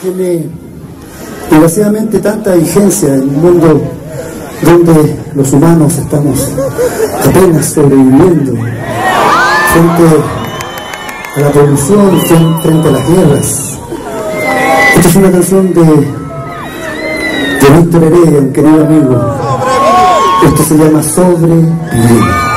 tiene desgraciadamente tanta vigencia en un mundo donde los humanos estamos apenas sobreviviendo frente a la polución, frente a las guerras. Esta es una canción de, de Víctor Heredia, un querido amigo. Esto se llama Sobrevivir.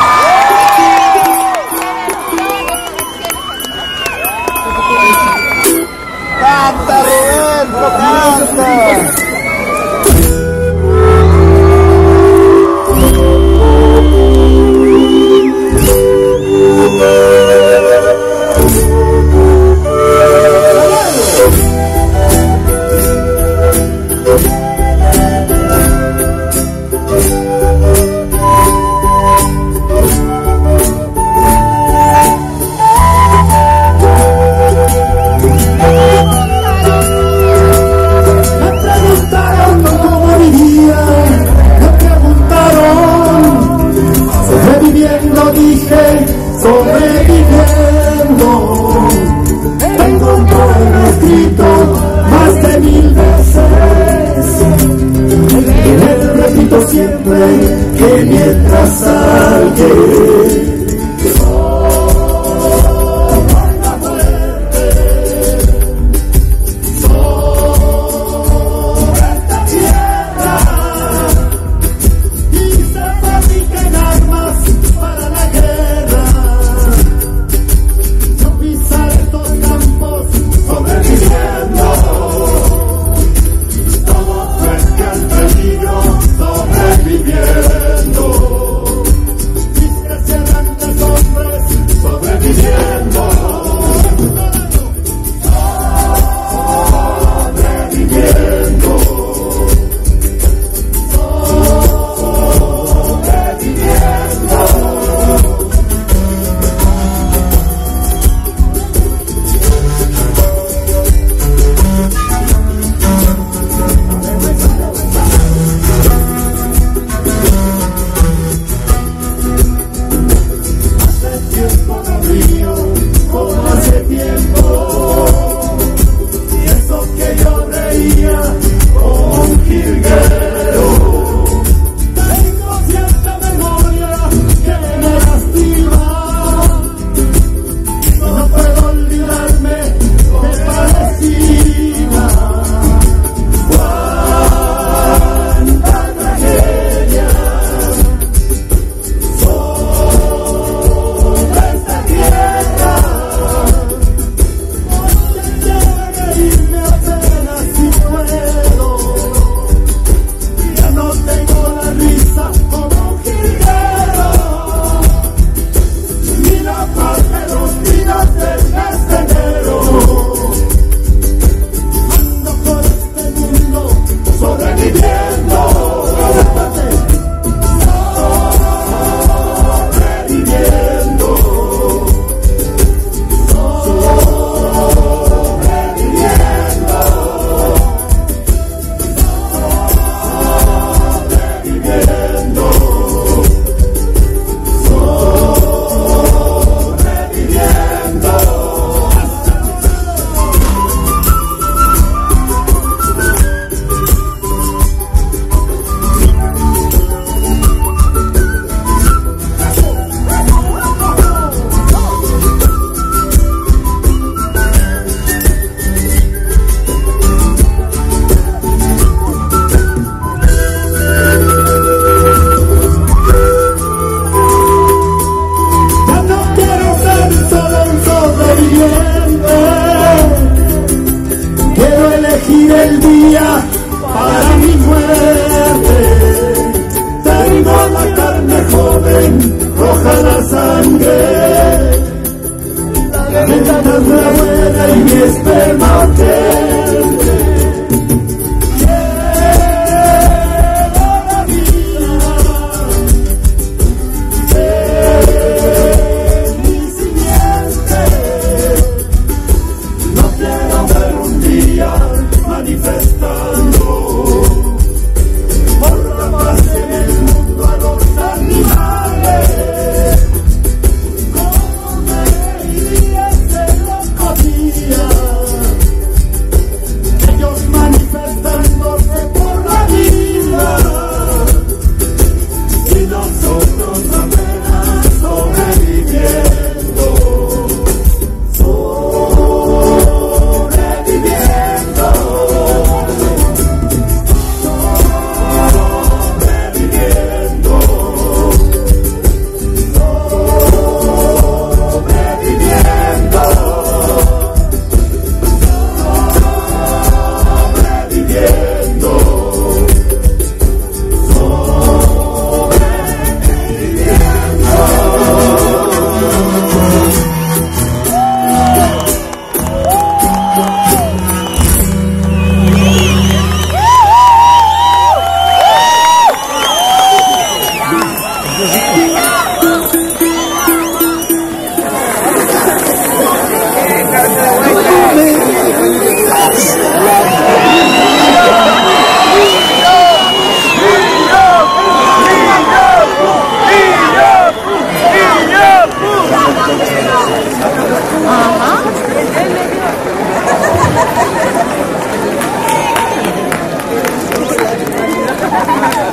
啊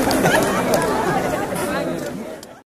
啊！